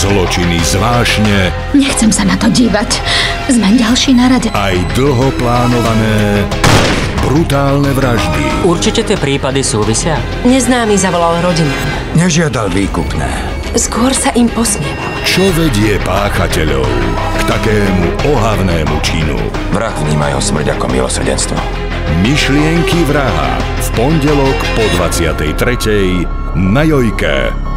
Zločiny zvášne. Nechcem sa na to dívať. Sme ďalší na rade. Aj dlho plánované brutálne vraždy. Určite tie prípady súvisia. Neznámy zavolal rodinám. Nežiadal výkupné. Skôr sa im posmieval. Čo vedie páchateľov k takému ohavnému činu? Vrah vníma jeho smrť ako milosrdenstvo. Myšlienky vraha v pondelok po 23. na Jojke.